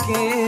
के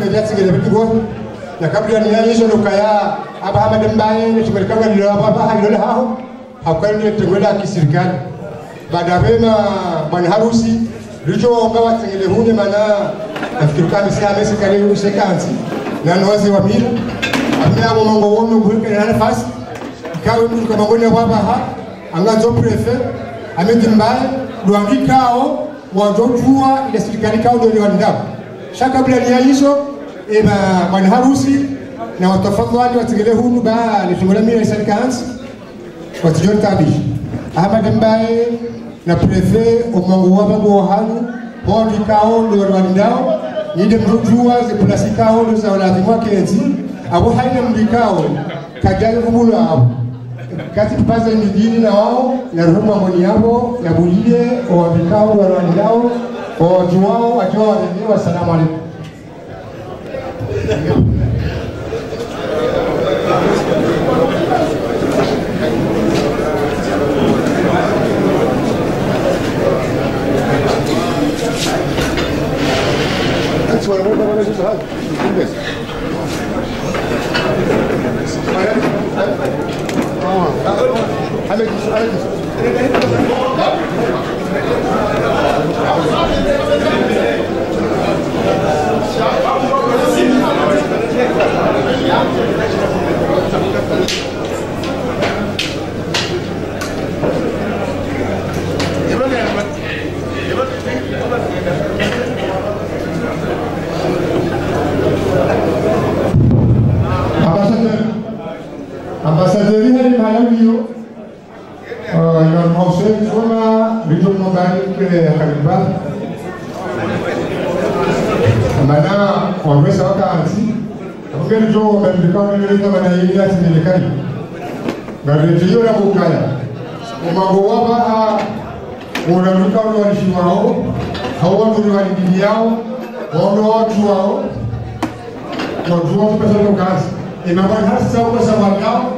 kajasigele bitigo na kabla ni nani so kaya aba hamad mbaye ni tumelika ngani lo aba ha lo haho hakwani ni tengola kiserikali baada bema bwana harusi licho ngawa tengele hune mana nafikiri kama si amesi kale usekansi na nozi wa amna mo mango wono buke na nafasi kawe mtu kama ngone waba ha angazo prefet amedi mbaye luangi kao wajojua ile serikali kao ndio wanadamu shaka kabla ya hizo eba bwana harusi na watafadhali watigele hunu ba litumula mira serikali watijon tabi ama dembaye na prefet omango waba bo hanu hondi kaondo wa ndao ni nide mrujua ze plasi kao za za lazima kenzi abo haina mdikao kajali kubulu abo kati tupaza mijini na wao na ruhuma moni yabo na bulile وجواه وجوارني والسلام عليكم Alex, wasalamu alaikum Imam Hussein Suma Bidung membalik ke Khalifah Mana wamesa wakaansi Mungkin jo wamemdikao nileta wanayilia sinilekani Garetio na kukaya Umango wapa unanuka walishi wao Hawa ndio walidini yao Wao watu wao Watu wao pesa kazi Imamani hasa kwa sababu yao Abuja mwenye plasi nukailia sinilekani kubali Lima mwana harusi ya kutukana si amana tawa sawa nao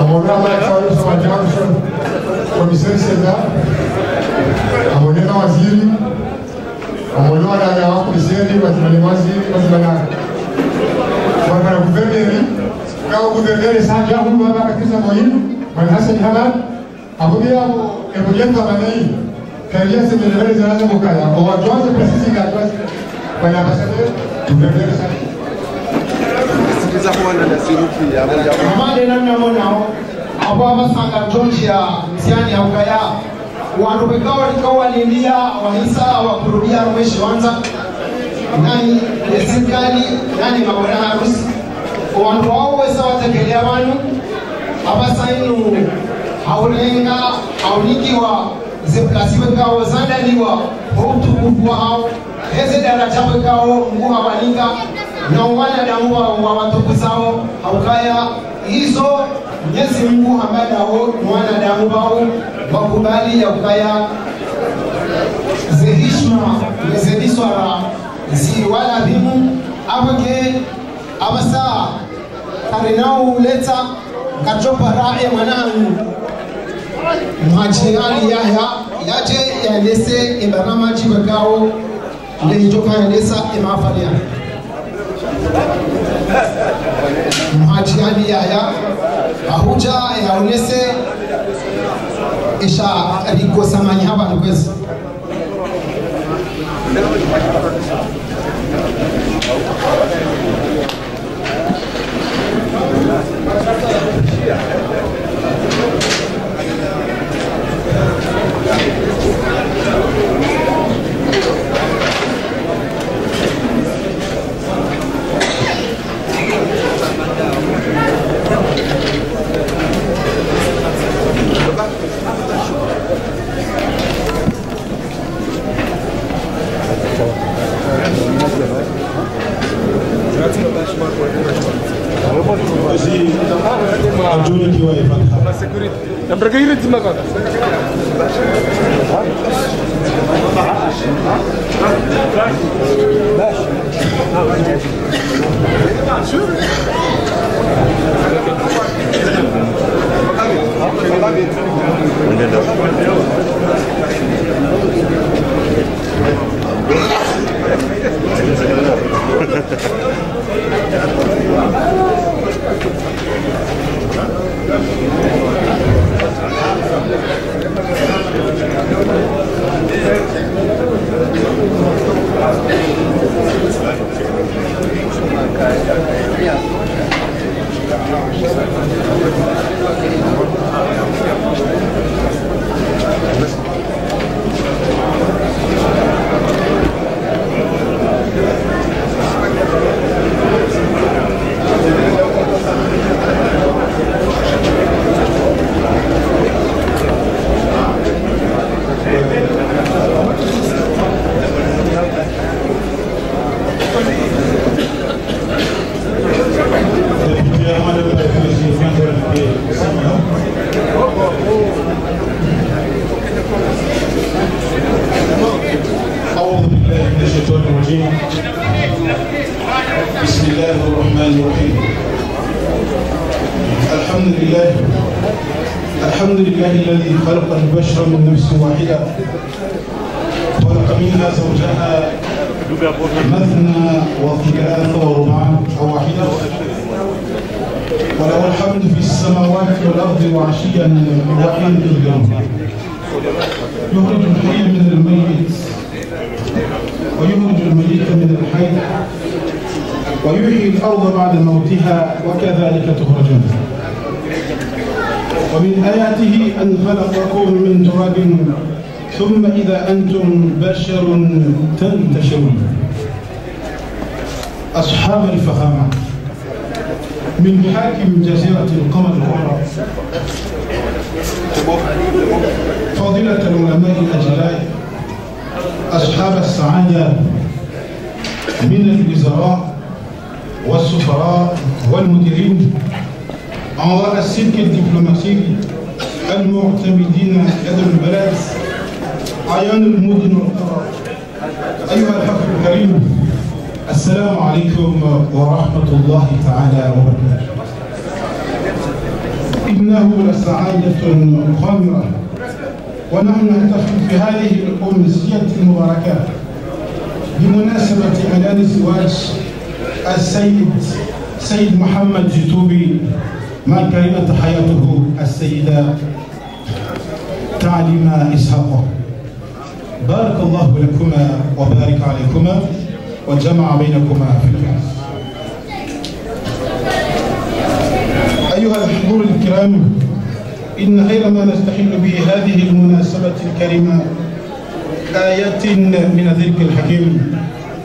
amona amatayo sawa Johnson komisari Cesar amona na waziri. Amona wadada wa komisari wazimani waziri wazimana wana guverneri. Kao guverneri sanja hulu hapa katika moyinu mwana Hassan Hamad abudia ebujenda manei kalia semelele zanaza mukaya owajuanze presisi gatwazi wana ambassadeur guverneri sanja sikiza kuona na sirupi ya moja namna abasanga ntonshi ya msiani ya ukaya. Wantu walilia wahisa wakurudia mweshi wanza nani? Esikali nani? Mabwana harusi. Wantu wao wesa watekelea wanu. Abasainu haulenga haunikiwa zeplasi bekawo zandaliwa houtukufu wao eze daraja bekawo nguha walinga na wanadamu watuku zao haukaya hizo Mwenyezi Mungu ambaye nao wanadamu wao wakubali ya ukaya zehishma zediswara zi wala dhimu abake abasa karenao uleta kachopa rae mwanangu mhajiali yahya yaje yaendese ibaramaji bakao leijoka yaendesa imafalia mhajiali yahya ahuja yaonese isha rikosamanya abantu Thank Majority wa ifata. namtaka ile tima kaka Yeah. الرجيم بسم الله الرحمن الرحيم. الحمد لله الحمد لله الذي خلق البشر من نفس واحدة. خلق منها زوجها مثنى وثلاث ورباع وواحدة. وله الحمد في السماوات والأرض وعشيا وحين اليوم يخرج الحي من الميت. ويخرج الميت من الحي ويحيي الأرض بعد موتها وكذلك تخرجون. ومن آياته أن خلقكم من تراب ثم إذا أنتم بشر تنتشرون. أصحاب الفخامة. من حاكم جزيرة القمر الكبرى فضيلة العلماء الأجلاء. أصحاب السعادة من الوزراء والسفراء والمديرين أعضاء السلك الدبلوماسي المعتمدين لدى البلاد أعيان المدن والقرى أيها الحفل الكريم السلام عليكم ورحمة الله تعالى وبركاته. إنه لسعادة خامرة ونحن نحتفل في هذه الأمسية المباركة بمناسبة إعلان زواج السيد سيد محمد جتوبي مع كريمة حياته السيدة؟ تعليم إسحاق. بارك الله لكما وبارك عليكما وجمع بينكما في الخير أيها الحضور الكرام إن خير ما نستحل به هذه المناسبة الكريمة آية من الذكر الحكيم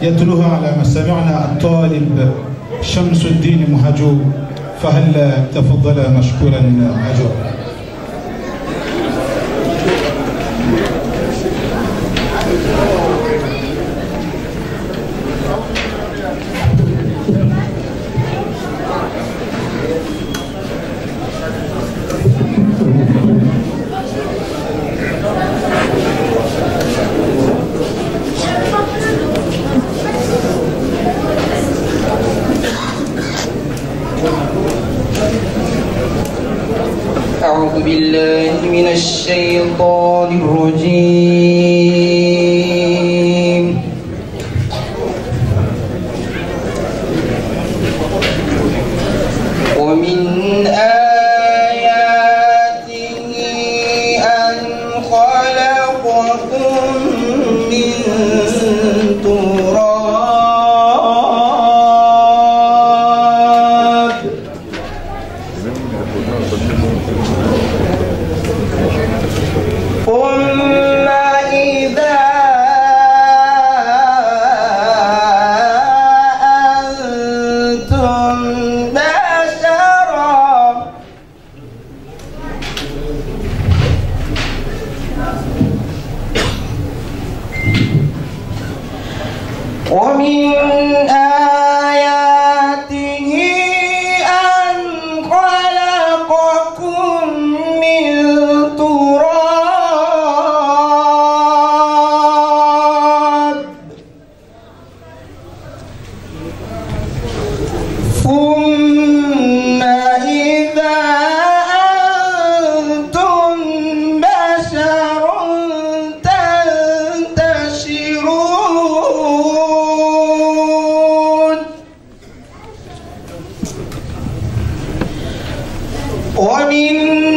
يتلوها على مسامعنا الطالب شمس الدين مهجور فهل تفضل مشكورا أجرا ومن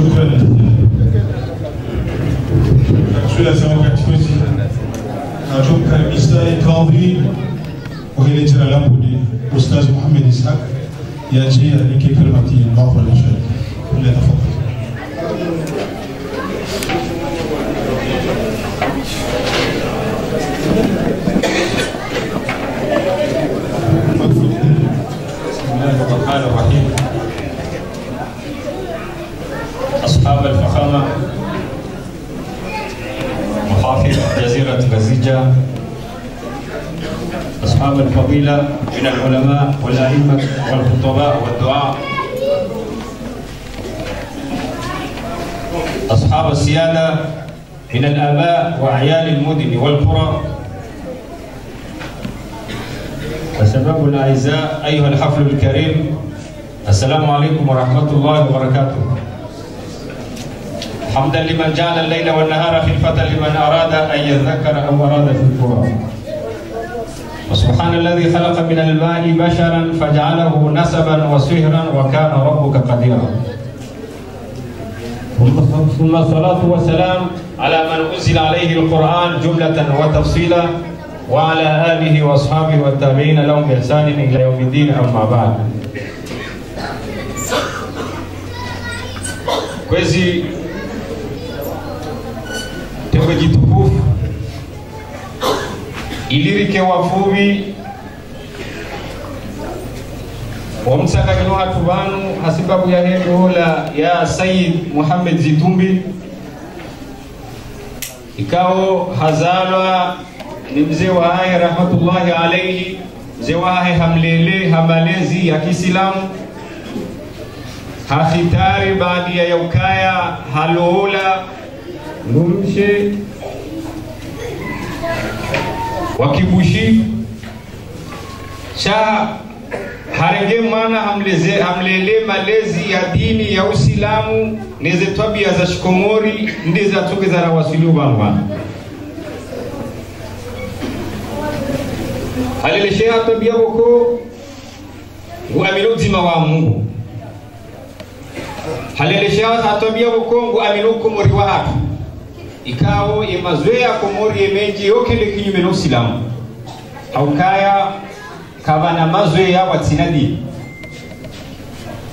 شكرا. شكرا سماكاتيوسي نجوم كرميسا الكاظي وهي ترى لابودي أستاذ محمد إسحاق يأتي لكي كلمتي المعفى للشريك ولا بسم الله الرحمن الرحيم أصحاب الفخامة. محافظ جزيرة غزيجة أصحاب الفضيلة من العلماء والأئمة والخطباء والدعاء. أصحاب السيادة من الآباء وأعيان المدن والقرى. وشباب الأعزاء أيها الحفل الكريم. السلام عليكم ورحمة الله وبركاته. حمدا لمن جعل الليل والنهار خلفة لمن أراد أن يذكر أو أراد في القرى وسبحان الذي خلق من الماء بشرا فجعله نسبا وسهرا وكان ربك قديرا. ثم الصلاة والسلام على من أنزل عليه القرآن جملة وتفصيلا وعلى آله وأصحابه والتابعين لهم بإحسان إلى يوم الدين أما بعد. Kwezi tembe kitukufu ilirike wavuvi wamsakanywa hatu banu hasibabu ya hendola ya sayid muhammed Zitumbi. Ikao hazalwa ni mzee wa haye rahmatullahi alaihi mzee wa hamlele hamalezi ya Kiislamu. Hafitari baadi ya yaukaya haloola numshe wakibushi cha harenge mwana hamleze, hamlele malezi ya dini ya Uislamu neze tabia za shikomori ndiza atuke za rawasiliu bangwana halelesheha tabia boko nguamile uzima wa Mungu. Halelesheha tabia boko nguamile ukomori wa hatu ikawo emazwe komori emenji yokende kinyume na aukaya kavana mazwe yawatsinadi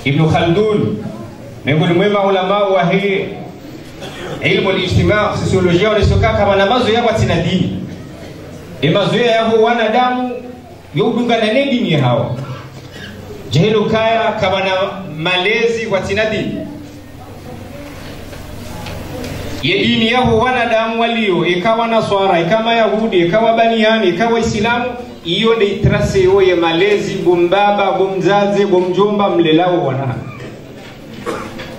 ibnu Khaldun miongoni mwema ulama wa hii ilmu al-ijtima sosiolojia wanasoka kavana mazoea watsinadi emazwe yavo wanadamu youdungana nedini hawa jehelo kaya kavana malezi watsinadi ye dini yao wanadamu walio ikawa naswara ikawa yahudi ikawa baniani ikawa islamu iyo ndi trase yo ye malezi bumbaba gomzazi gomjomba mlelao wana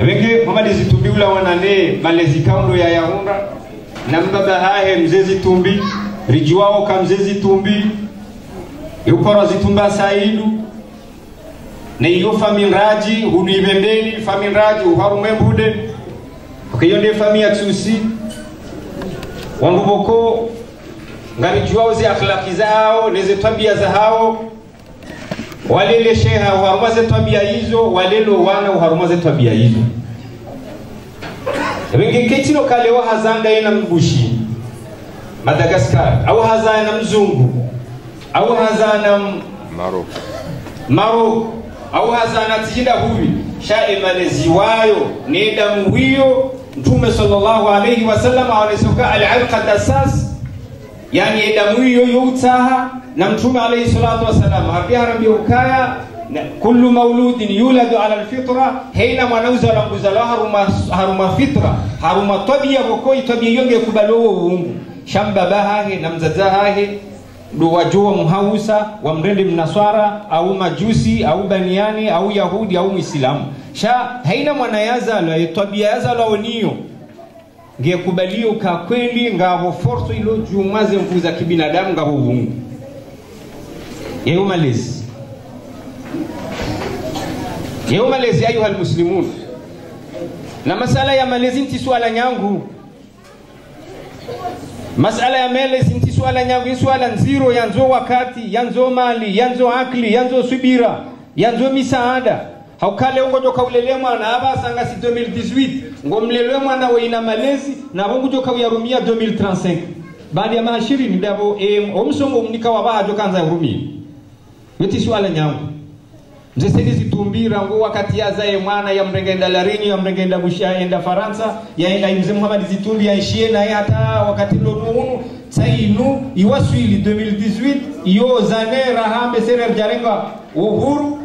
wenge mamadi zitumbiula wanane malezi kaundo ya yahunda na mbaba hahe mzezi tumbi rijiwao ka mzezi tumbi yukora zitumba saidu na iyo faminraji hunuibembeni faminraji uharumembude ukiyo ndiye famia tusi wandu boko ngarijuwao ze akhlaki zao neze tabia za hao. Walele sheha uharumaze tabia hizo walelo wana uharumaze tabia hizo kale wa hazanga yena mbushi. Madagaskar au na mzungu. Au hazana Maro. maroko au hazana tijinda huvi. Shaemalezi wayo nenda muhiyo mtume sallallahu alayhi wasallam awanesoka alirqa dasas yani edamu hiyo youtaha na mtume alayhi salatu wasallam harambia ukaya kullu mauludin yuladu ala alfitra heina mwanauza languzalo haruma, haruma fitra haruma tabia bokoi tabia yonge kubalo uungu. Shambaba hahe na mzaza hahe wajua muhausa wa mrende mnaswara au majusi au baniani au yahudi au mwislamu sha haina mwana yazalo tabia yazalo awoniyo ngekubalio ka kweli ngavo forso ilo jumaze mvu za kibinadamu ngavo vungu. Yeyo malezi. Yeyo malezi ayuha lmuslimun na masala ya malezi nti swala nyangu. Masala ya malezi nti swala nyangu iswala nziro yanzo wakati yanzo mali yanzo akli yanzo subira yanzo misaada haukale joka ulele mwana aba sanga si 2018 ngomlele mwana weina malezi na bongojo uyarumia 2035 baada ya maashirini ndabo em omsongo mnika wabajo kanza urumia yoti swala nyangu mzeseni zitumbira ngo wakati yazaye mwana ya mrengenda larini ya mrengenda bushia enda faransa yaenda mzee muhammad zitumbi yaishie naye hata wakati lodunu tainu iwaswili 2018 iyo zane rahambe serer jarenga uhuru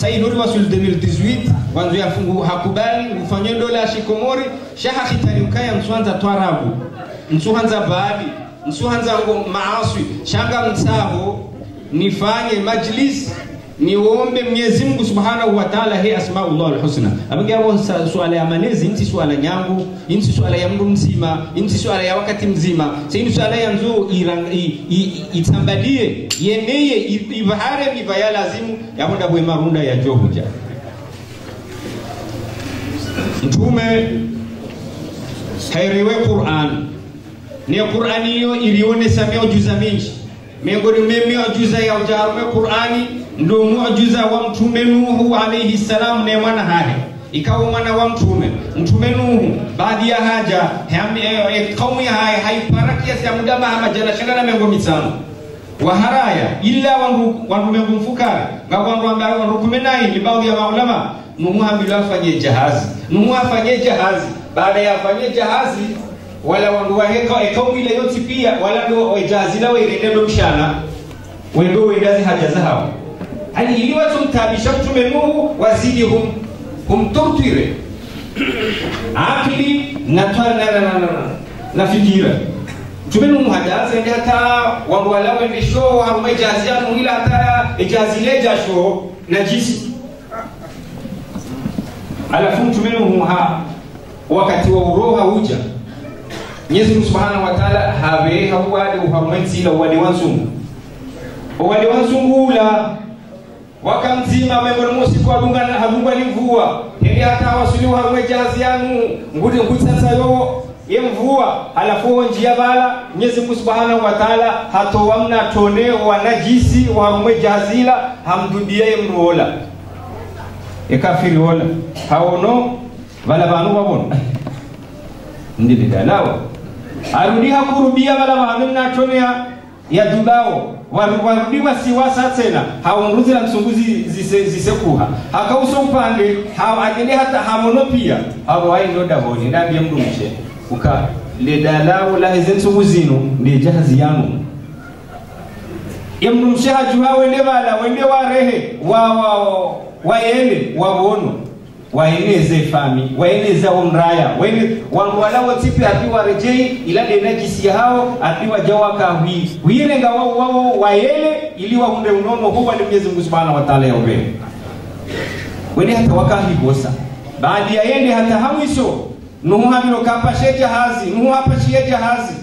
sainuri wasul 2018 wanzu yafungu hakubali ufanye dola shikomori shaha khitari ukaya mswanza twarabu msuhanza baadi msuhanza ngo maaswi shanga msaho nifanye majlis niombe Mwenyezi Mungu Subhanahu wa Ta'ala he asmaullah alhusna abigabo swala ya malezi inti swala nyangu inti swala ya mndu mzima inti swala ya wakati mzima. Saini swala ya nzu itambalie yeneye ibahare bivaya lazimu. Yabonda bwe marunda ya johuja mtume hairiwe Qur'an. Ne Qur'an hiyo samio juza minji mengoni mwa juza ya ujarume Qur'ani ndo muujiza wa mtume Nuhu alayhi salam ne mwana hale ikawa mwana wa mtume. Mtume Nuhu baadhi ya haja kaumu ya hai haipara kiasi ya mudama hama jana shangana mengo mitano. Waharaya ila wandu wandu mengo mfukara nga wangu ambao wandu kumenai ni baadhi ya maulama Nuhu hamilu afanye jahazi. Nuhu afanye jahazi. Baada ya afanye jahazi wala wandu waheka kaumu ile yote pia wala ndo jahazi lao ile ndo mshana. Wendo wendazi haja zao yani iliwa tumtabisha mtume Nuhu wazidi hum humtortire akili na na na, na, na, fikira. Mtume Nuhu hajaanza ende hata wandu wala wende show haruma ijazi yanu ila hata ijazi leja show na jisi. Alafu mtume Nuhu ha wakati wa uroha uja Mwenyezi Subhanahu wa Ta'ala habe hawade uharumetsila wade wanzungu wade wansungu la wakamzima miongoni mwa usiku adungana hadungwa ni mvua. Ili hata wasuliwa harumwe jazi yanu sasa yo ye mvua. Halafu njia bala Mwenyezi Mungu Subhanahu wa Ta'ala hatowamna tone wanajisi wa harumwe jahazila hamdudia ye mruola ekafiri wola haono bala banu babona ndile dalawa arudi hakurubia bala vanu ya ya dubao warudiwa siwasa tena haunguzira msunguzi zise, zisekuha. Hakauso upande agende hata hamono pia. Abo aindo davoni ndambie mrumshe uka ledalao laheze nsungu zino ndi jahazi yanu. Yemrumshe hajuha wende wala wende warehe wa wa wa waende wabono waeneze fami waeneze omraya wene wangwala wotipi apiwa rejei ila dena jisi hao ati wajawa kahwi wirenga wao wao waele ili waunde unono. Huwa ni Mwenyezi Mungu Subhanahu wa Ta'ala yawe wene hata wakahi bosa. Baadhi ya yende hata hawiso. Nuhu hamilo kapashe jahazi nuhu hapashie jahazi.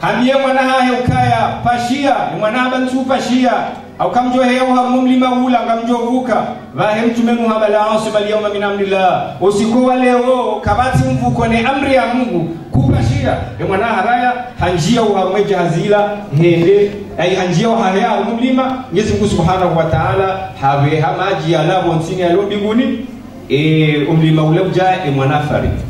Hamiye mwana hahe ukaya pashia mwana habantu pashia au kamjo heyo hamu mlima ula ngamjo vuka vahe mtume muhabala asuma alyawma min amrillah. Usiku wa leo kabati mvuko ni amri ya Mungu. Kupashia e mwana haraya hanjia uhamwe jahazila hende ai hanjia uhaya mlima. Mwenyezi Mungu Subhanahu wa Ta'ala have hamaji labo nsini alo mbinguni. E umlima ule uja e mwana fariki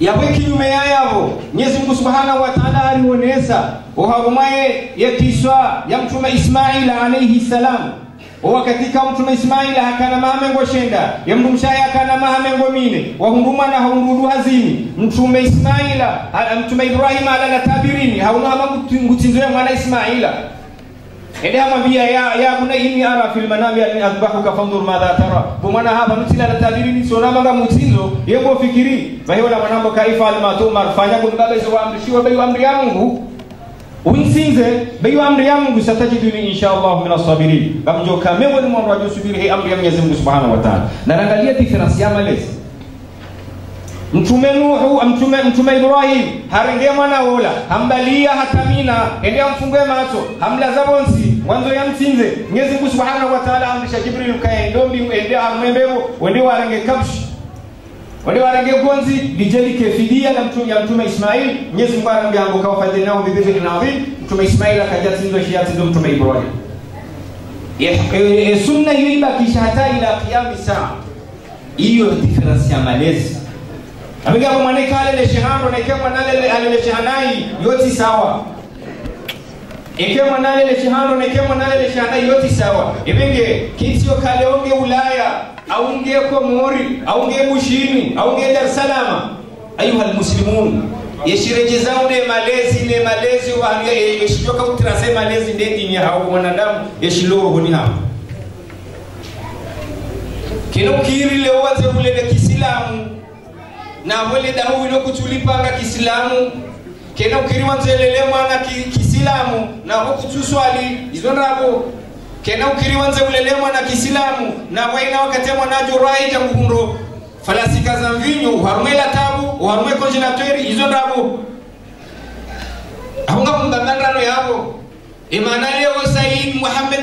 yabwe kinyume yayavo Mwenyezi Mungu Subhanahu wa Ta'ala alionesa uharumaye yetiswa ya mtume Ismail alayhi salam. Owa katika mtume Ismail hakana mahamengo shenda. Ya mndumshaye hakana mahamengo mine. Wahunduma na haundudu hazini. Mtume Ismaila mtume Ibrahim ala na tabirini. Hauna hama ngutinzo ya mwana Ismaila ende hamwambia ya ya buna inni ara fil manami an adbahuka fanzur madha tara. Bumana hapa mtila la tabirini sona manga mutizo yebo fikiri bahiyo na mwanambo kaifa almatumar fanya kun baba izo amrishiwa bayo amri ya Mungu unsinze beiwa amri yangu satajiduni inshallah min as-sabirin. Kamjo kamewo ni mwanzo ajusubiri hii amri ya Mwenyezi Mungu Subhanahu wa Ta'ala. Na angalia difference ya malezi mtume nuhu mtume mtume ibrahim harenge mwana wola. Hambalia hatamina endea mfungue macho. Hamlaza bonsi. Mwanzo ya mtinze Mwenyezi Mungu Subhanahu wa Ta'ala amrisha Jibril kae ndombi endea amwembebo wende warenge kabshi wende warange gonzi lijeli kefidia na mtume ya mtume Ismail Mwenyezi Mungu anambia ngo kawa fadhilnao na adhim mtume Ismail akaja tinzo shia tinzo mtume Ibrahim. Ya- eh, eh, sunna hiyo ibakisha hata ila qiyam saa. Hiyo difference ya malezi. Amiga kwa mwana kale le shehano na ke mwana le le shehanai yoti sawa. Ikiwa mwana le shehano na ke mwana le shehanai yoti sawa. Ibenge kitio kale onge ulaya au nge ko mori aunge mushini aunge dar salama ayuha almuslimun yeshireje zao ne malezi ne malezi wa yeshijoka utrase malezi nde dini hao mwanadamu yeshiloro honi hapo kino kiri leo wote ule ne kisilamu na wale dahu wino kutulipanga kisilamu. Kena kiri wanzelele mwana ki, kisilamu na kukutuswali tuswali ndabo kena ukiri wanze na kisilamu na waina wakati mwanajo rai janguhundo falasika za mvinyo uharume la tabu uharume konjelateri izo ndabu. Ahunga mungangandano yabo. Imana leo said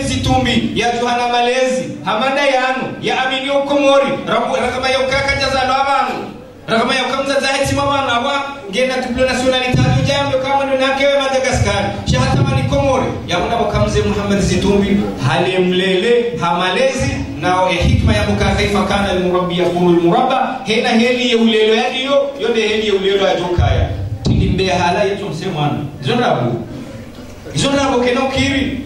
zitumbi ya juhana malezi hamanda yanu ya amini ukomori rabu rakama ya ukaka jazalo abantu rakama ya ukamza zahetima abantu aba ngena tuplo nationality hatu jambo kama ndo nakewe madagascar. Shahata mali komori ya muna bakamze muhammad zitumbi hali mlele hamalezi nao eh, hikma ya muka kaifa kana almurabbi yakunu almurabba hena heli ya ulelo yadiyo yonde heli ya ulelo ya jokaya tilimbe hala yetu msemwana zonabu izo ntabwo kena ukiri.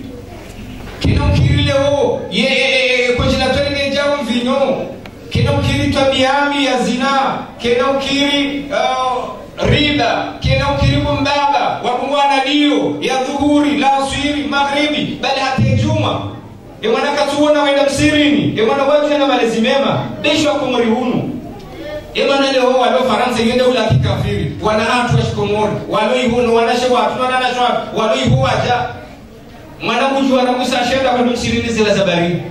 Kena ukiri leo. Ye konjelateri ngejawo mvinyo kena ukiri tabiami ya zina kena ukiri uh, riba kena ukiri bumbaba wakumwana dio ya dhuhuri la asiri maghribi bali hata ijuma. Emwana katuona wenda msirini imwana watu na malezi mema desho akomori hunu. Leho walo faransa yende ula kikafiri wana hatu washikomori walo ihuno wanashe watu wana nashwa walo ihu waja. Mwana kujua na kusashenda kwa msirini zila zabari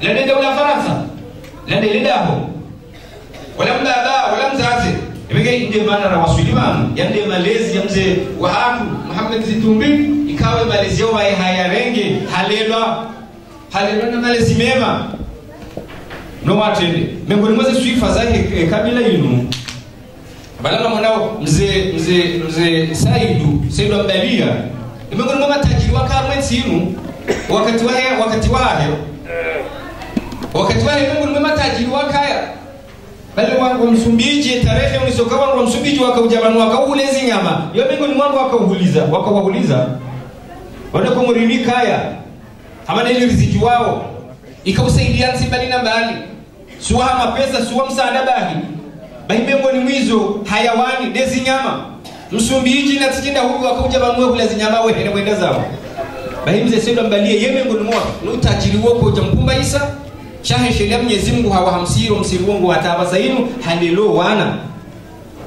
lende ula faransa lende lidaho wala mbaba wala mzazi. Ibege inde mana na waswili manu. Yande malezi ya mzee wa hatu Muhammad Zitumbi ikawe malezi yao haya hayarenge halelwa. Halelwa na malezi mema. No watende. Miongoni mwaze swifa zake e, kabila inu. Balala mwanao mzee mzee mzee Saidu Saidu Abdalia. Ni miongoni mwa matajiri tsinu wakati wahe wakati wahe wakati wale Mungu mwa matajiri wakaya bale wangu msumbiji tarehe unisoka wangu msumbiji wakaujabanu wakaulezi nyama. Yo ni mwangu wakauhuliza wakawahuliza wale kumurini kaya hamana ile riziki wao? Ikausaidia mbali na mbali. Suwa mapesa suwa msaada bahi ni mwizo hayawani dezi nyama. Msumbiji na tikinda huyu wakauja banwe kula zinyama nyama wehene wenda zao. Bahi mzee sedo mbalie ye miongoni mwa ni utajiri woko uja mkumba isa shahe sheria mwenyezi Mungu hawa hamsiro msiri wongo wataba zainu halelo wana.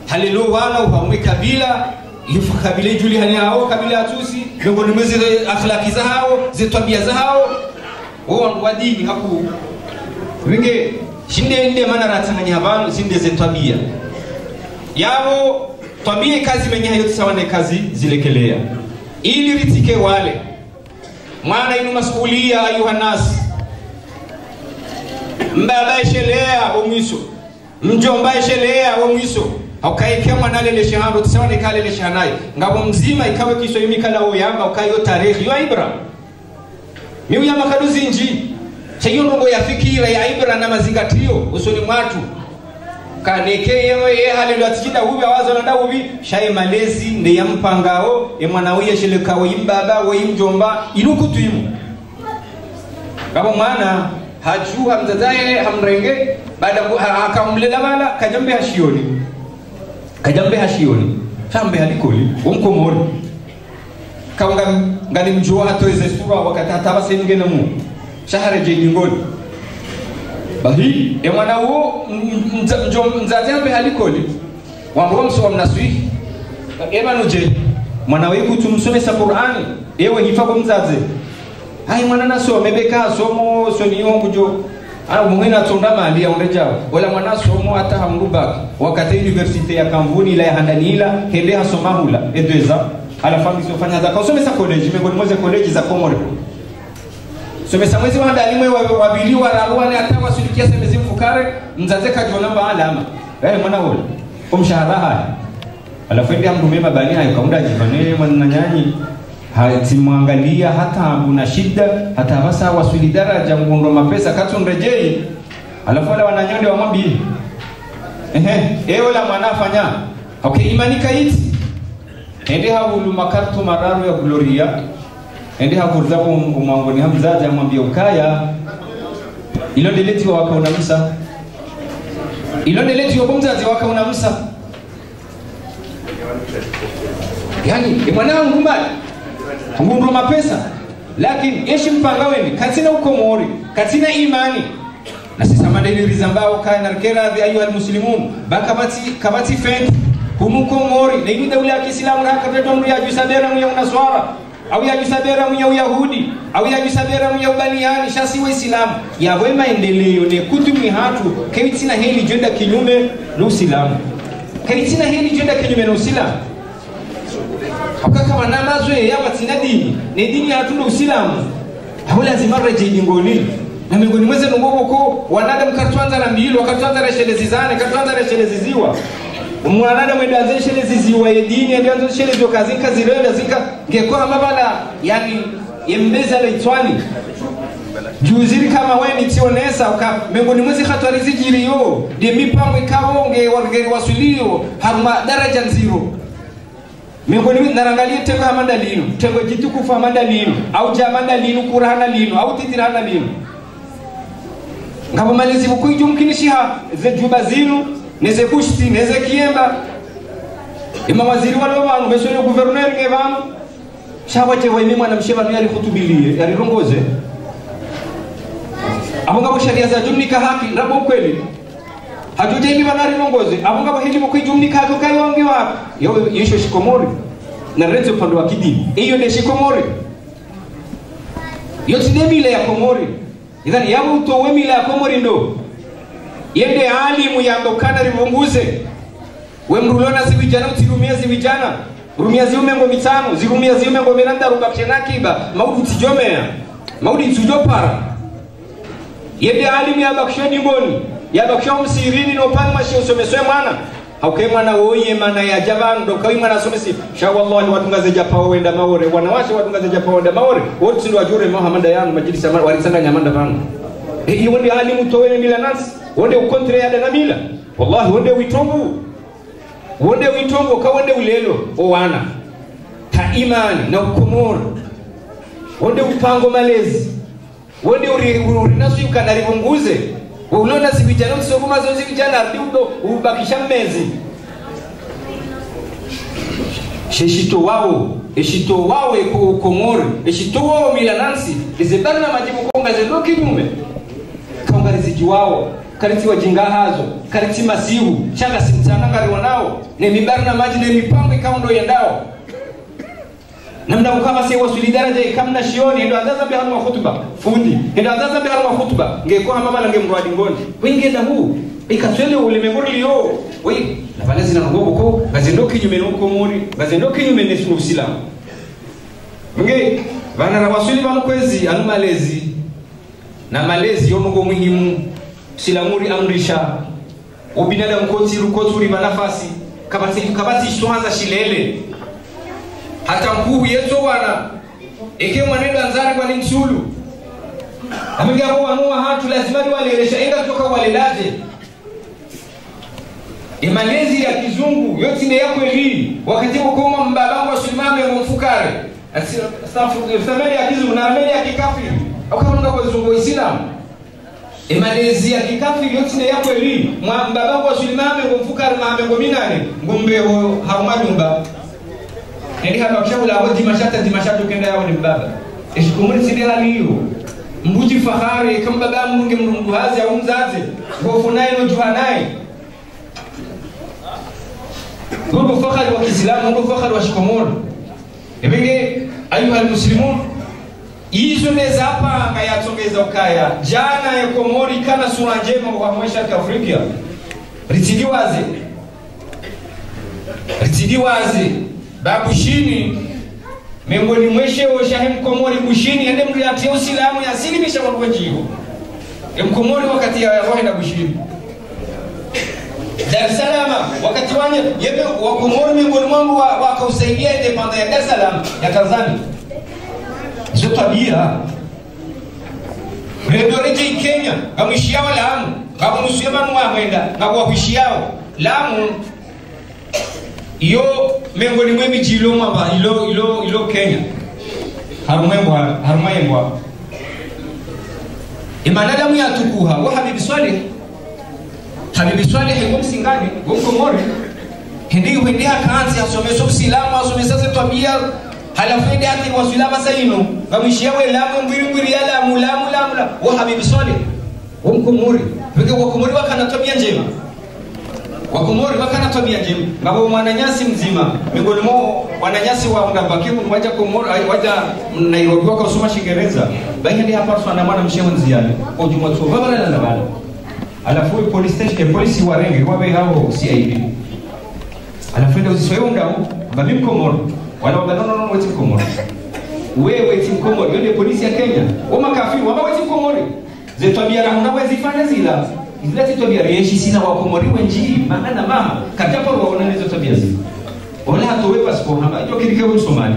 Halelo wana uhaumwe kabila. Yufu kabila juli hani hao kabila atusi. Miongoni mwe zile akhlaki za hao zile za hao. Wao haku winge shinde inde mana ratanganya abantu zinde ze tabia. Yabo tabia kazi menye hayo tisawane kazi zilekelea. Ili ritike wale. Mwana inu masulia ayuha nas mbaba eshelea omwiso mjomba eshelea omwiso aukaekea mwana lele shahando kale kalele shahanaye ngabo mzima ikawe kiso imikala oyamba ukayo tarehi yo ibra miuyama kaduzinji cheyo ndongo ya fikira ya ibra na mazingatio. Usoni mwatu. Kaneke yewe ye halelo atijida awazo na dawi shaye malezi ne yampangao ye mwana wiye shilekawo imbaba we imjomba inuku imu. Ngabo mwana hajuha mzazaye hamrenge baada akamlela bala kajambe hashioni. Kajambe hashioni. Shambe halikoli. Womkomori kaunga ngani mjua atoeze sura wakati hataba sengene mu shahare jengingoni bahi e mwana wo mzazi ambe halikoli. Wambo mso mnaswi emanuje mwana weku tumsomesa qur'ani. Ewe hifa kwa mzazi hai mwana nasome beka somo soniyongujo ana muhina tsonda mali ya jao wala mwana somo hata hamrubaki wakati universite ya kamvuni ila ya handanila hende hasoma hula. Edweza ala fanya sofanya za kasomesa college miongoni mweze college za komore. Somesa mwezi wa ndani mwe wabili wa raruane hata wasulikia semezi mfukare mzaze kajona ba alama eh mwana wole umshahara haya alafu ndi amdume mabani hayo kaunda mwana nyanyi hatimwangalia hata kuna shida hata basa wasuli daraja ngundo mapesa katunrejei alafu wala wananyonde wamwambie ehe ewe la mwana afanya okay imani kaiti ende hawulu makartu mararu ya gloria. Ende havurza umwangoni hamzazi amwambia ukaya. Ilo ndeletiwa waka msa ilo ndeletiwa bomzazi waka msa yani mwanangu mbali ngundo mapesa. Lakini yeshi mpanga weni katina ukomori katina imani. Na sisa mandeliriza mbao kana keradhi ayuha almuslimun bakabati kabati fenti. Humukomori na imi daula ya kiislamu yajusabera jusadera ya unaswara. Au yajusabera jusadera ya uyahudi. Au yajusabera mu ya ubaniani shasi waislamu yawe maendeleo ne kutu hatu keitina heli jenda kinyume na usilamu keitina heli jenda kinyume na uislamu akakaba namazwe yabatsina dini nedini aho lazima reje dingoni na miongoni mweze nungoboko wanadamu katwanza na mbilo katwanza na shelezi zane katwanza na shelezi ziwa. Mwanadamu ende azeshele ziziwa yedini ende azeshele kazinka zinka zirenda zinka ngekora mabala yani yembeza leitwani juziri kama we tionesa uka miongoni mwezi hatari zijiriyo de mipango ikawonge wargeri wasulio haruma daraja nziro miongoni narangalie tengo ya manda lino tego jitukufu hamanda lino au jamanda lino kurana lino au titirana lino bukuijumkinishiha ze juba zinu neze kushti neze kiemba imawaziri walo vanhu veswele guverneri nge vanu shavache waimi mwana mshe hutubilie yari rongoze avo ngavo sharia za jumnika haki rabo ukweli hatujaimi vanari rongoze avo ngavo heli vokuijumnika haki ukaiwange wapi yo yisho shikomori. Na renze upande wa kidini. Iyo nde shikomori. Yo tide mila ya komori. Idhani yavo utowemile ya komori ndo? Yende alimu yandokana rivunguze we mrulona zivijana utirumia zivijana. Rumia ziumengo mitano. Zirumia ziumengo miranda rubakshenakiba maudi utijomea maudi tujopara. Yende alimu yabakshwe dingoni no msirini nopani usome usomeswe mwana. Hauke mwana woye mana ya javanu dokawi mwana asomesi sha wallahi watungaze japa wenda maore. Wanawashe watungaze japa wenda maore. Wote ndo wajure mahamanda yanu majilisa walisanga nyamanda vanu iyo ndi alimu towene mila nansi wonde ukontre ya dana mila. Wallahi wonde witombu wonde witongu ka wonde ulelo o wana. Ta imani na ukomoro. Wonde upango malezi. Wonde uri uri nasu yukana si ulona zivijana usoko mazo ardiudo ardi udo ubakisha mmezi sheshito wao eshito wawe ko ukomori eshito wao mila nansi izebana na majibu konga zendo kinyume. Kaungarizi wao kariti wajinga hazo kariti masihu shanga simtana ngari wanao ne mibari na maji ne mipango ikaundo yendao namna ukama se wasuli daraja ikamna shioni ndo azaza bi harma khutba. Fundi ndo azaza bi harma khutba. Ngeko hama bala nge mrwadi ngoni winge na huu ikatwele ulimengori liyo we na bala zina ngobo ko gazindo kinyume nuko muri gazindo kinyume ne sunu islam nge bana na waswili kwezi anu malezi. Na malezi yomugo muhimu. Silamuri amrisha. Ubinadamu manafasi kabati kabati shwanza shilele hata mkuu yeto wana eke mwanendo anzari wani msulu amingabo wanua hatu lazima niwalelesha inga kutoka walelaje imalezi ya kizungu. Yote ne yako eli wakati ukoma mbabangu sulimame mfukare. Samani ya kizungu na ameni ya kikafiri. Au kwa zungu islam imalezi ya kikafiri. Yote ne yako eli mbabangu sulimame mfukare mahame ngominane ngombe hauma nyumba ndi hapa kushaula hapo dimashata dimashata ukenda yao ni mbaba. Eshikumuni sindela niyo mbuji fahari kama baba mungi mrungu hazi au mzazi gofu naye no juhanaye ndio fahari wa Kiislamu ndio fahari wa shikomoro. Ebenge ayuha almuslimun izo neza hapa ngayatsongeza ukaya. Jana ya komori kana sura njema kwa maisha ya Afrika. Ritidiwaze ritidiwaze babushini miongoni mweshewo shahe mkomori bushini ende mliatia usilamu yasilimisha wanwenjiwo emkomori wakati ya wahenda bushini Dar es Salaam wakati wanye yebe wakomori miongoni mwangu wakausaidia independence ya Dar es Salaam ya Tanzania. Hizo tabia. Redorete Kenya ngamwishiao Lamu ngamumusema mwamwenda ngakuwapishiao Lamu iyo miongoni mwemiji ilo mwamba ilo ilo ilo Kenya harumwembwa harumwembwa imanadamu yatukuha wa habibi swali habibi swali ngo msingani ngo mkomori hindi hindi asomesha usilamu asome ze tabia halafu ndi ati wasilama saino ngamishia we lamu ngwiri ngwiri ya lamu lamu lamu la wa habibi Swaleh ngo mkomori wenge wakomori wakana tabia njema wakomori wakana tabia njema ngabo mwananyasi mzima. Miongoni mwao wananyasi wa mdabakimu waja komori waja Nairobi wakasoma shingereza. Baina hapa sana mwana mshemo nziani kwa juma tu baba na bana. Alafu police station polisi warenge wabe hao CID alafu ndio usisoe ndao babi mkomoro. Wala wabana no no weti mkomoro. Wewe weti mkomoro ndio polisi ya Kenya. Wama kafiri wama weti mkomoro. Zetwabia na unawezi fanya zila zile tabia? Reshi sina wakomori wenji maana mama katapo waona hizo tabia zi. Wala hatowe pasipo ijo kirike Somali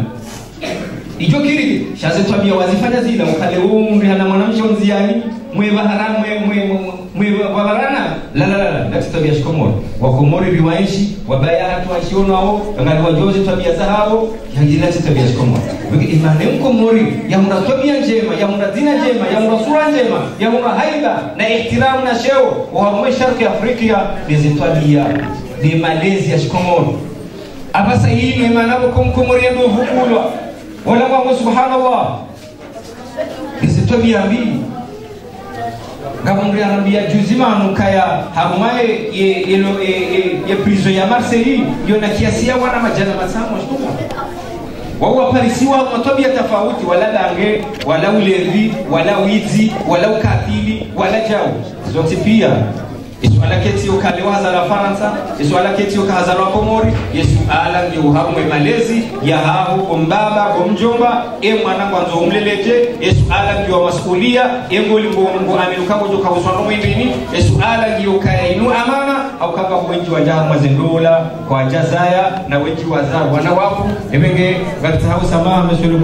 ijo kiri shaze tabia wazifanya zila ukale umri hana mwanamsha nziani mwe bahara mwe mwe mwe baharana la la la la tabia shikomoro wakomori riwaishi wabaya hatu washiona wao ngali wajozi tabia za hao yajila tabia shikomoro imane mkomori ya mna tabia njema ya mna dina njema ya mna sura njema ya mna haiba na ihtiramu na sheo. Wa mwe sharki afrika ni tabia ni malezi ya shikomoro apa sahihi ni maana kwa mkomori ndio hukulwa wala Mungu subhanallah. Hizi tabia mbili ngabongera arambia juzi manu kaya harumaye ye ye ye, prison ya Marseille yo na kiasi ya wana majana masamu shtuka. Wao waparisiwa matabia tofauti wala dange wala ulevi wala wizi wala ukatili wala jao zote pia isuala keti ukalewa la faransa isuala keti ukahazara komori. Yesuala ndio hamwe malezi ya hahu kombaba komjomba e mwana kwanza umleleje yesuala ndio masukulia. E ngoli mbongo amirukango jo kawuswano mwindini. Yesuala ndio kainu amana. Au kanga wenji wajaha mazendola kwa jazaya na wenji wazar wana wafu. Ebenge garta hau sama monsieur le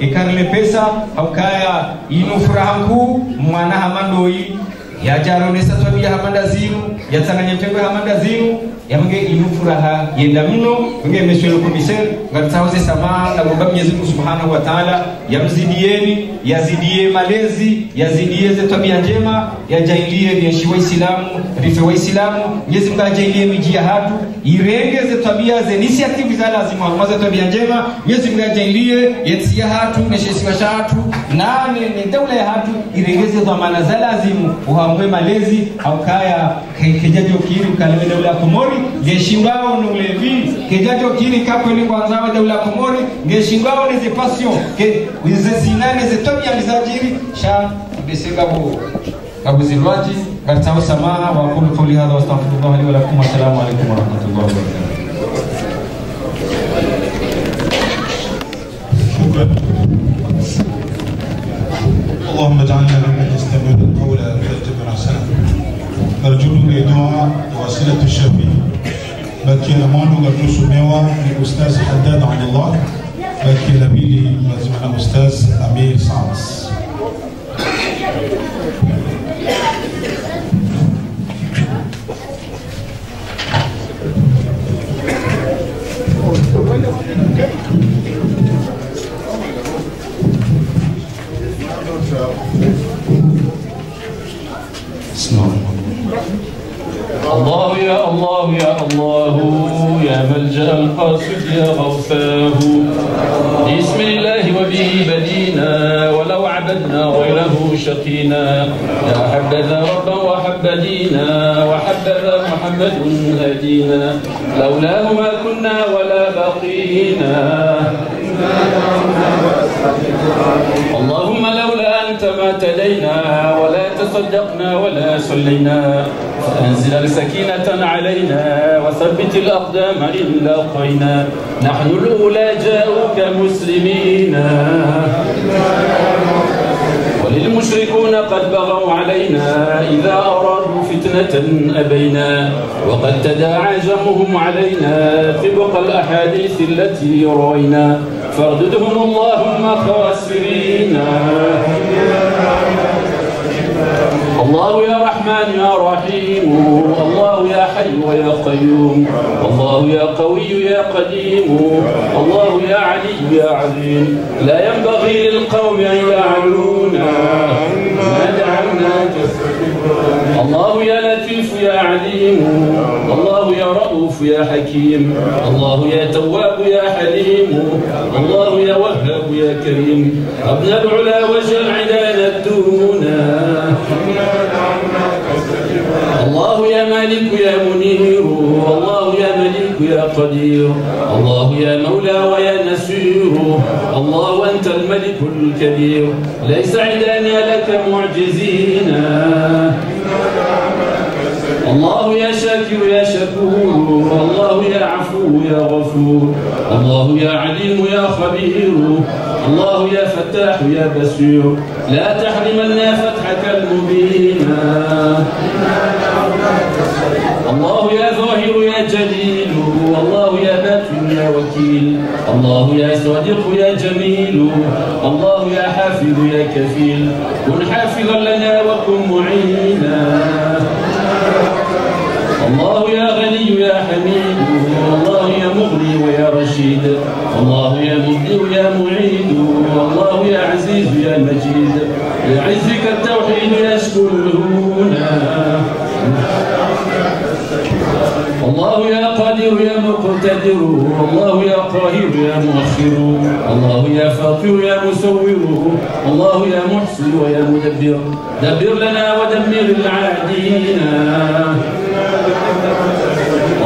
ikarle pesa au kaya inu furahanku mwana hamandoi yajaronesa twabia hamanda zinu yatsanganya mtengo hamanda zinu yamange inufuraha yenda mno. Nge monsieur ngatsaoze samaha na kuomba Mwenyezi Mungu Subhanahu wa Ta'ala. Yamzidieni yazidie malezi yazidie ze tabia njema yajailie vyeshi waislamu rife waislamu Mwenyezi Mungu ajailie miji ya hatu. Irengeze tabia ze initiative za lazima warumaze tabia njema. Mwenyezi Mungu ajailie yetsia hatu neshesiwa hatu. Na ne daula ya hatu irengeze dhamana za lazimu. Uhamwe malezi au kaya kejajo kiri ukalewe daula ya Komori ngeshingao ni ulevi ni kiri msimame daula komori ngeshingwao neze passion ke wizezinane zetomya mizajiri sha besegabo kabuzilwaji kartao samaha wa aqulu qawli hadha astaghfirullah li wa lakum assalamu alaykum wa rahmatullahi wa barakatuh. اللهم اجعلنا ممن يستمع القول فيتبع نرجو بلكي أمانو قبل سميوا الأستاذ حداد عن الله بلكي لبيلي أنا أستاذ أمير سانس Thank you. ملجأ القاصد يا غوثاه. بسم الله وبه بدينا ولو عبدنا غيره شقينا. يا حبذا ربا وحب دينا وحبذا محمد هدينا. لولاه ما كنا ولا بقينا اللهم لولا أنت ما تدينا ولا تصدقنا ولا صلينا. فأنزل سكينة علينا وثبت الأقدام إن لاقينا نحن الأولى جاءوك مسلمين. وللمشركون قد بغوا علينا إذا أرادوا فتنة أبينا. وقد تداعى جمهم علينا طبق الأحاديث التي روينا. فارددهم اللهم خاسرين. الله يا رحمن يا رحيم. الله يا حي ويا قيوم. الله يا قوي يا قديم. الله يا علي يا عظيم لا ينبغي للقوم أن يعلونا الله يا لطيف يا عليم. الله يا رؤوف يا حكيم. الله يا تواب يا حليم. الله يا وهاب يا كريم. ابن العلا واجعل عدانا الدونا الله يا مالك يا منير. الله يا مليك يا قدير. الله يا مولى ويا نسير. الله أنت الملك الكبير. ليس عدانا لك معجزين. الله يا شاكر يا شكور. الله يا عفو يا غفور. الله يا عليم يا خبير. الله يا فتاح يا بصير. لا تحرمنا فتحك المبين. الله يا ظاهر يا جليل الله يا باطن يا وكيل. الله يا صادق يا جميل الله يا حافظ يا كفيل. كن حافظا لنا وكن معينا. الله يا غني يا حميد الله يا مغني ويا رشيد. الله يا مبدئ يا معيد الله يا عزيز يا مجيد. لعزك التوحيد يشكو الهنا. الله يا قادر يا مقتدر الله يا قاهر يا مؤخر الله يا فاطر يا مسور الله يا محسن ويا مدبر. دبر لنا ودمر العادين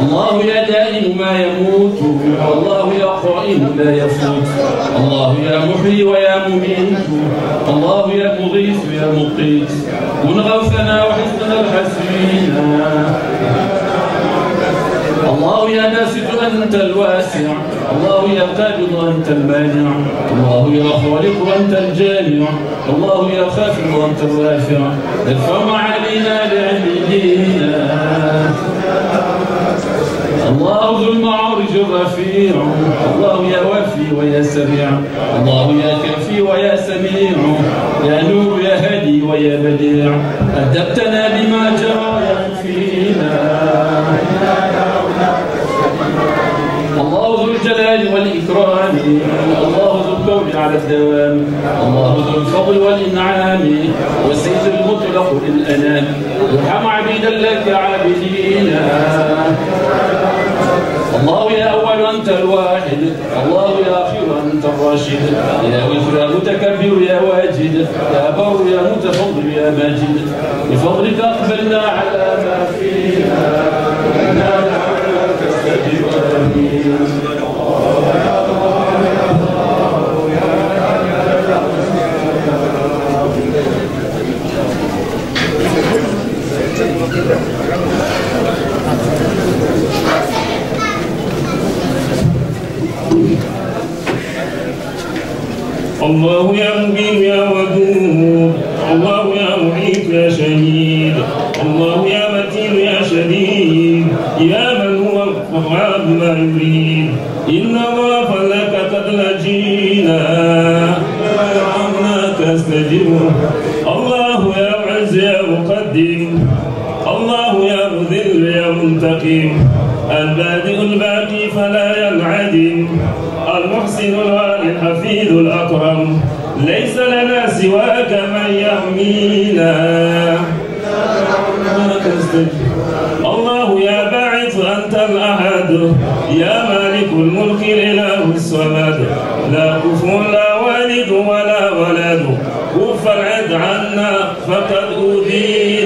الله يا دائم ما يموت الله يا قائم لا يفوت. الله يا محيي ويا مميت الله يا مغيث يا مقيت. كن غوثنا وحسننا الحسين. الله يا باسط أنت الواسع. الله يا قابض أنت المانع. الله يا خالق أنت الجامع. الله يا خافض أنت الرافع ادفع معالينا لعلينا. الله ذو المعارج الرفيع. الله يا وفي ويا سريع الله يا كافي ويا سميع. يا نور يا هادي ويا بديع. أدبتنا بما جرى فينا الله ذو الجلال والإكرام. الله ذو الكون على الدوام. الله ذو الفضل والإنعام. والسيد المطلق للأنام. ارحم عبيدا لك عابدين الله يا أول أنت الواحد. الله يا آخر أنت الراشد. يا وفر يا متكبر يا واجد. يا بر يا متفضل يا ماجد. بفضلك أقبلنا على ما فينا. الله يا مبين يا ودود الله يا محيط يا شهيد الله يا هو بما يريد إن الله فلك رحمناك استجب الله يا معز يا مقدم الله يا مذل يا منتقم البادئ الباقي فلا ينعدم. المحسن الوالي الحفيظ الأكرم. ليس لنا سواك من يحمينا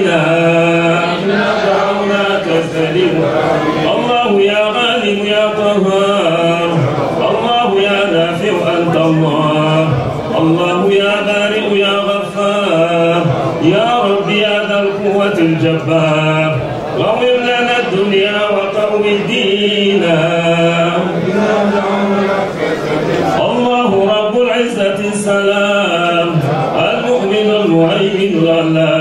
أوذينا دعوناك استجب الله يا غالب يا قهار الله يا نافع أنت الله. الله يا بارئ يا غفار. يا رب يا ذا القوة الجبار. قوم لنا الدنيا وقوم الدين. الله رب العزة السلام المؤمن المهيمن الغلام.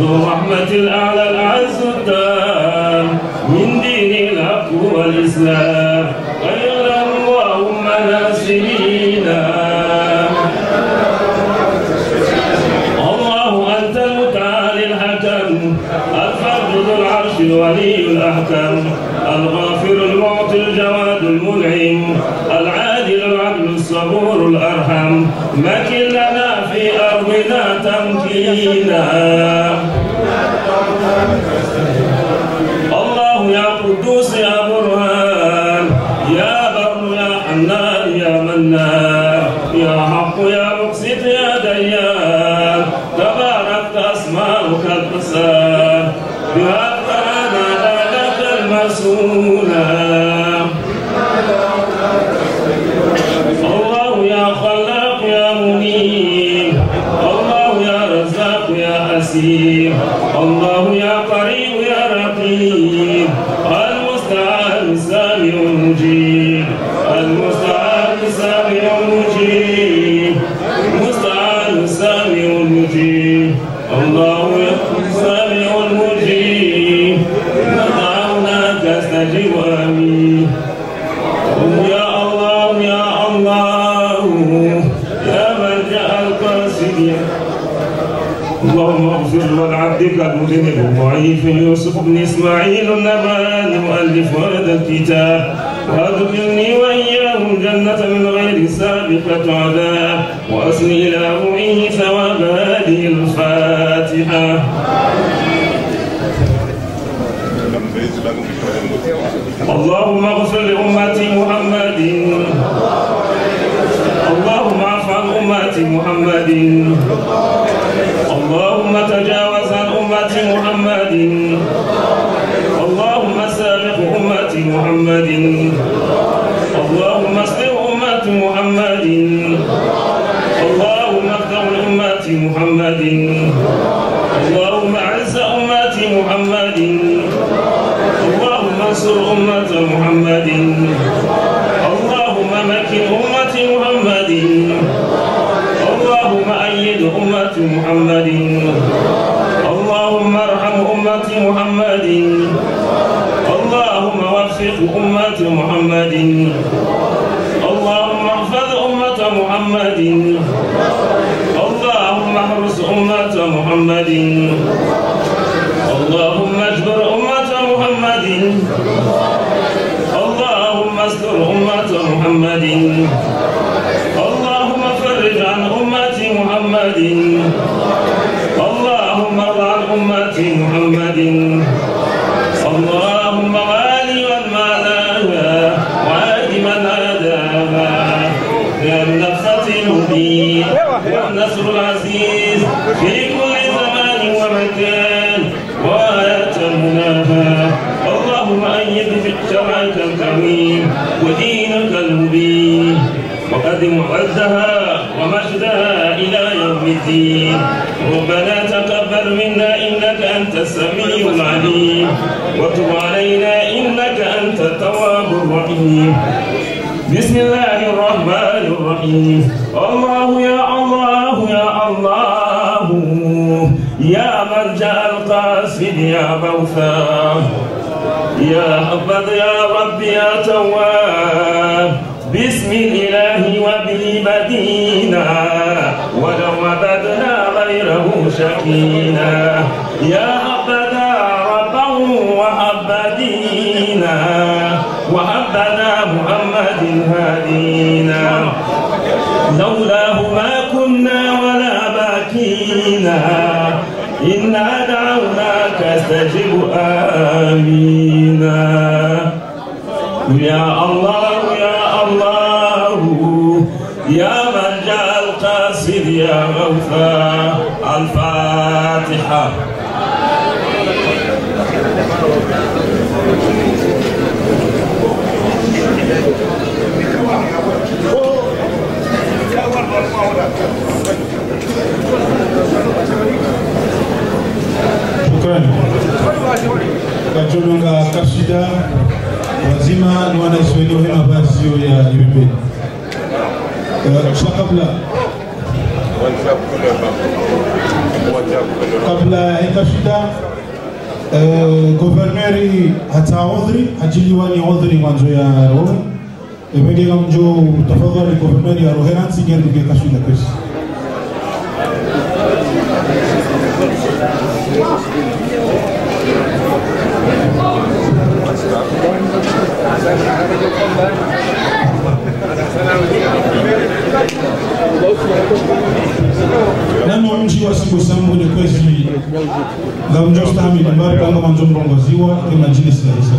ذو الرحمة الأعلى الأعز الدام من دين الحق والإسلام. غير اللهم ناصرينا الله أنت المتعالي الحكم. الفرد ذو العرش الولي الأحكم. الغافر المعطي الجواد المنعم. العادل العدل الصبور الأرحم. مكن لنا في أرضنا تمكينا. يا أسير الله يا قريب يا رقيب. المستعان سامع مجيب المستعان سامع مجيب المستعان سامع مجيب الله سامع مجيب دعوناك استجب أمين. لعبدك المذنب الضعيف يوسف بن إسماعيل النباني مؤلف هذا الكتاب. وأدخلني وإياهم جنة من غير سابقة عذاب واسن إلى روعه ثواب هذه الفاتحة. اللهم اغفر لأمة محمد. اللهم اعف عن أمة محمد. اللهم تجاوز أمة محمد. اللهم سابق أمة محمد. اللهم اصلح أمة محمد. اللهم أقدر لأمة محمد. اللهم أعز أمة محمد. اللهم انصر أمة محمد. اللهم مكن أمة محمد. اللهم أيد أمة محمد. أمة محمد. اللهم وفق أمة محمد. اللهم احفظ أمة محمد. اللهم احرس أمة محمد. اللهم اجبر أمة محمد. اللهم استر أمة محمد. اللهم فرج عن أمة محمد. أمة محمد. اللهم والي من مالاها وعاد من آداها يا النفس المبين والنصر العزيز في كل زمان ومكان وآية مناها اللهم أيد في شرعك الكريم ودينك المبين. وقدم عزها ومجدها إلى يوم الدين. ربنا أنت السميع العليم. وتب علينا إنك أنت التواب الرحيم. بسم الله الرحمن الرحيم. الله يا الله يا الله. يا من جاء القاصد يا موثى يا حفظ يا رب يا تواب. باسم الإله وبه بدينا ولو عبدنا غيره شكينا يا حبذا ربه وعبدينا وحبنا محمد هادينا. لولاه ما كنا ولا باكينا إنا دعوناك استجب آمينا. يا الله يا الله يا مرجع القاصد يا غوثا الفاتحة. kajononga kapsida hema basio. Kabla guverneri hata udhri hajiliwa ni udhri mwanzo ya roho ebegega mjo tafadhali guverneri ya roheransi ngerduge Kashida kwesi nano mji wa Simbo Sambo ni kwezi nga mjo stami mbari kanga manzo mrongoziwa ke majilisi ya Isa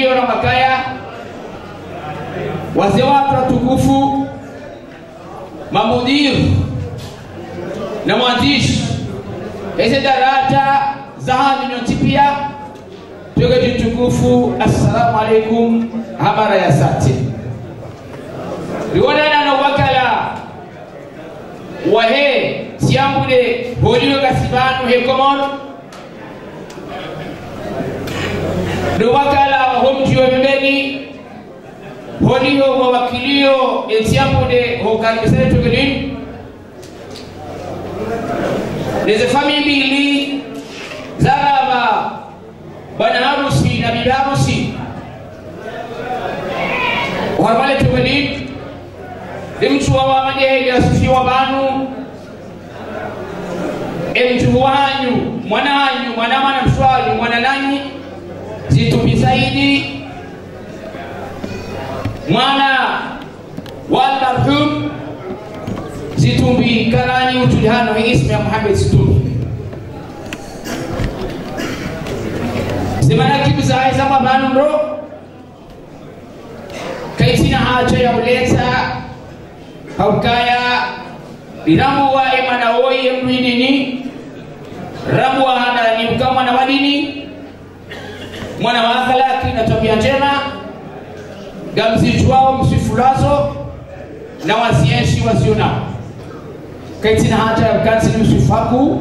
ramlio na makaya. Wazee wake watukufu mamudiri na mwandishi. Hizi darata za nyotipia pia. Twege tukufu assalamu alaikum habara ya sate riwonana na wakala. Wahe siambude holiwe kasibanu he komon do wakala membeni holiyo wawakiliyo ensiambude hokaribisane togenin neze fami mbili zaraba bwana harusi na bibi harusi. Uharmale tugani imchuwa wamajehe asufiwa banu. Emchuhu wanyu mwana wanyu mwana mwana nanyi. Zitumi mwana walmarhum situmbi karani utulihano ismu ya muhammad situmbi. Zimana kibizaye zama banu mro kaitina haja ya uleta haukaya iramu wa imana oye mlwinini ramu wa hana ni mkama na dini mwana wa akhlaki na tabia njema gamzichwao msifulazo na wasienshi wasio nao. Hata ya msifaku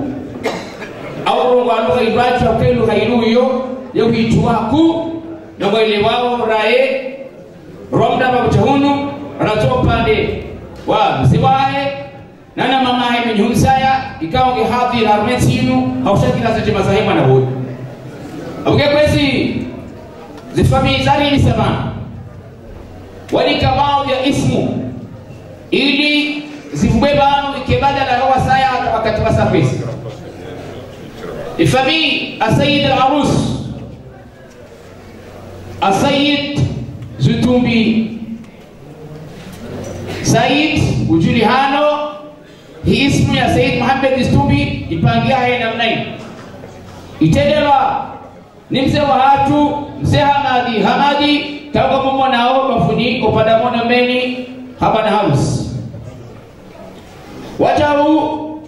au rongo aluga ibatu au kai lugha ilu yo yo kiituwaku nongo ile wao rae romda ba utahunu anatoa pande wa msiwae nana mama hai mwenye humsaya ikawa nge hadhi la armetinu haushakila zote mazahima na huyu. Abuge kwezi zifami ni samana walika baadhi ya ismu. Ili zivugwe banu ikebada la roha saya wakati wa safisi ifami asayid al-arus. Asayid zutumbi. Said ujulihano. Hii ismu ya Said Muhammad zutumbi ipangia hai namna hii. Itendelwa ni mzee wa hatu mzee Hamadi. Hamadi kago momo nao bafuni opada mona meni habana house wajau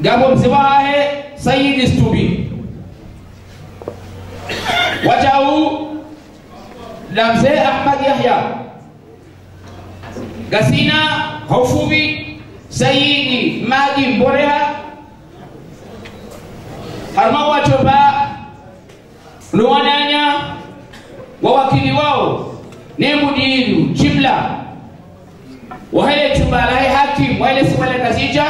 gabo mzee sayidi stubi wajau na mzee Ahmad Yahya. Gasina haufubi sayidi maji mborea harma wachoba luwananya wawakili wao ne mudiru jimla wahele chumbalahe hakim wahele simale nasija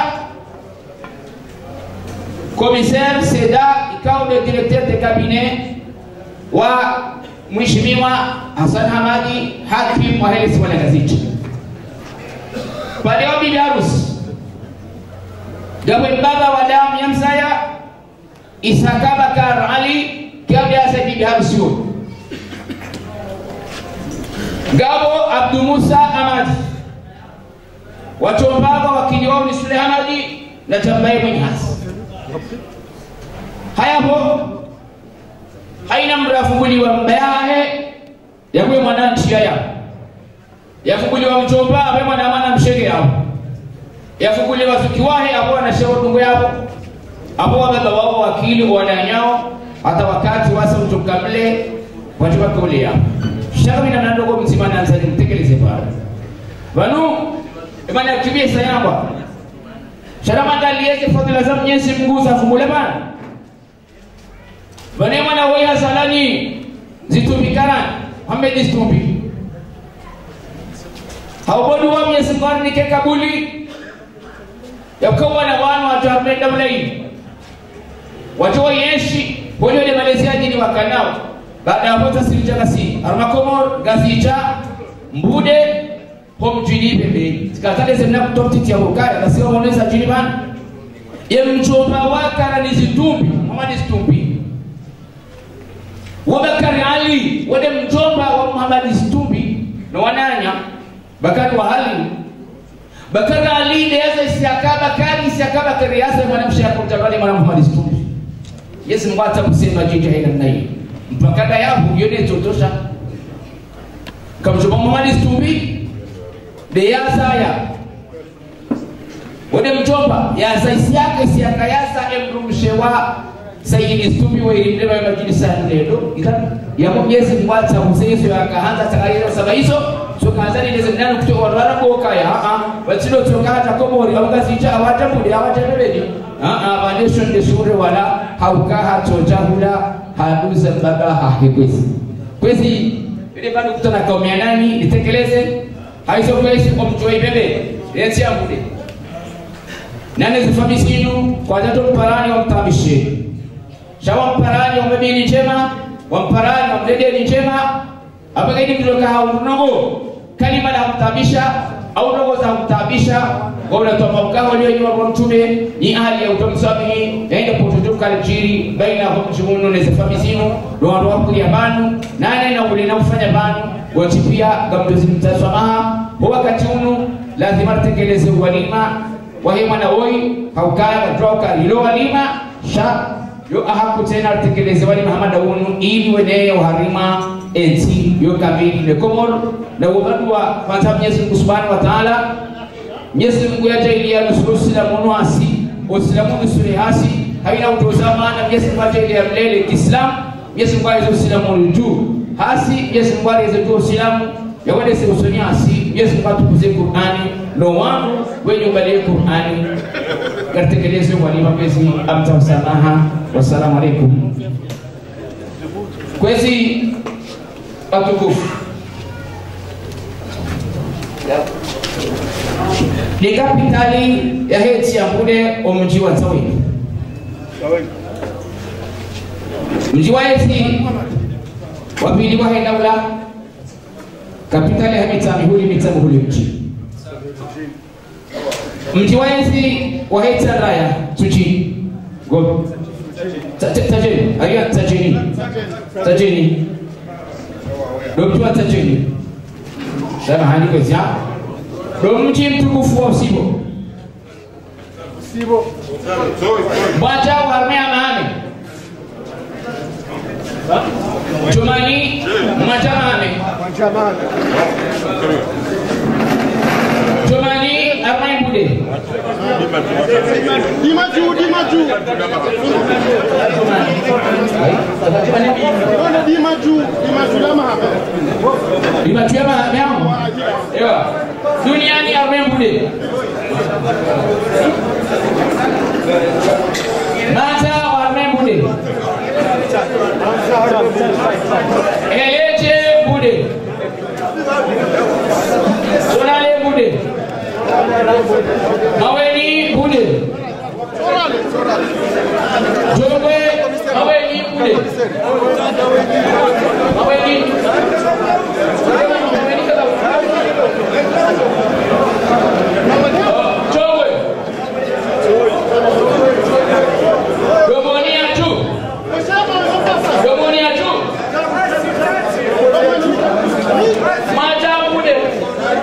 commissaire seda ikawa ndio directeur de cabinet wa mheshimiwa hasan Hamadi hakim wahele simale kasija pale wa bibi harusi gabwe baba wa damu ya msaya Isakaba Kar Ali kiabiasa bibi harusi Gabo Abdu Musa Amadi, watombaba wakili wao ni Sule Hamadi na tambaye mwenye hasi hayapo haina mrafunguliwa mbayahe yakuwe mwananchi yaya yafunguliwa mchomba ape mwana mwana mshege yao yafunguliwa zukiwahe apo anashauri dungo yao apo wababa wao wakili wananyao hata wakati wasa mtukamle watu wake ule yao shauri na ndogo mzima nanza nimtekeleze pale. Vanu imani akibie sayamba sharama ndalieke fadhila za Mwenyezi Mungu za fungule bana vane mwana wewe salani zitumikana hamedi haubodu wa Mwenyezi Mungu nike kabuli yakawa na wana watu wapenda ulaini watu wayeshi wale wale maleziaji ni wakanao baada ya hapo tasirija kasi armakomor gazicha mbude hom jini bebe sikatale zemna kutopti ya ukaya kasi waoneza jini ban. Ye mchomba wakara ni zitumbi Muhammad zitumbi Wabakari Ali wade mjomba wa Muhammad zitumbi na wananya Bakari wa hali Bakari Ali ndeza isiaka Bakari isiaka Bakari yasa mwanamsha ya kumtabali mwana Muhammad zitumbi yesi mwata kusema jinja hii namna hii mpakada yahu netotosha totosha mumali zitumbi de yasaya wode mjomba yasa isiaka isiaka yasa emrumshewa sayidi stumi wa ilindema ya majini sana leo ikan ya mwenyezi Mungu hata kuseyeso yakaanza takaira saba hizo so kaanza ni lezi aa kutoka wala boka ya a watilo toka hata komori au kazi cha hawata mudi hawata bebedi a a banesho nde shure wala hauka haduza baba hahikwezi kwezi ile bado kutana kwa mia nani nitekeleze haizo kwezi kwa mtu ibebe leti amude nane zifamisinu kwa jato mparani wa mtabishe shawa mparani wa wamebili njema wamparani ni njema. Apagaidi kutoka haunogo kalima la mtabisha au za kutabisha gobla to mabka wali yuma kwa mtume ni ahli ya utamsabihi naenda pototoka aljiri baina ya jumunu na zafamisino ndo watu ya banu nane na ule na kufanya banu wachipia gamdozi mtasamaha wakati unu lazima tekeleze walima wahima na woi haukaya katoka lilo walima sha yo ahaku tena tekeleze wali Muhammad unu ili weneye uharima enzi yo kamili nekomor na ubadwa kwanza Mwenyezi Mungu Subhanahu wa Ta'ala Mwenyezi Mungu yajailia nusuru silamu asi usilamu nusuri hasi havina utoza maana nyesi Mungu yajailia mlele Kiislamu Mwenyezi Mungu aizo silamu juu. Hasi nyesi Mungu aizo juu silamu yawede se usonya asi nyesi Mungu atukuze Qur'ani. No wangu wenye ubalie Qur'ani. Gatekeleze walima kwezi amta msamaha. Wassalamu alaikum kwezi watukufu ni kapitali ya heti ya mbune omji wa Zawini mji wa heti wa pili wa hendaula kapitali ya mitamihuli mitamuhuli mji. Mji wa heti wa heti ya raya tuji go Ta- ta- tajeni. Aria tajeni. Tajeni. Wa tajeni. Sema hadi kwezi mji mtukufu wa usibo bwaja warmea maame jumani mwajamame jumani armai bude Dimaju, dimaju. Dimaju, dimaju lama hapa. imatuya mameamo ewa duniani armai bude mata warmai bude eleje bude sonale bude maweni bude jogwe maweni bude